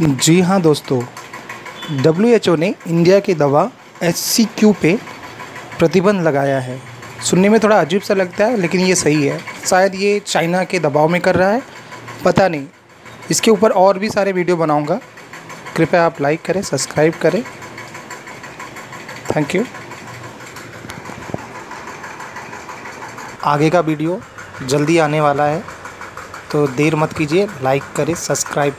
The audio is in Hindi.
जी हाँ दोस्तों डब्ल्यू ने इंडिया की दवा एच पे प्रतिबंध लगाया है। सुनने में थोड़ा अजीब सा लगता है, लेकिन ये सही है। शायद ये चाइना के दबाव में कर रहा है। पता नहीं। इसके ऊपर और भी सारे वीडियो बनाऊँगा। कृपया आप लाइक करें सब्सक्राइब करें। थैंक यू आगे का वीडियो जल्दी आने वाला है तो देर मत कीजिए लाइक करें सब्सक्राइब